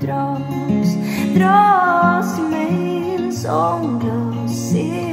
dross, dross, men som blåser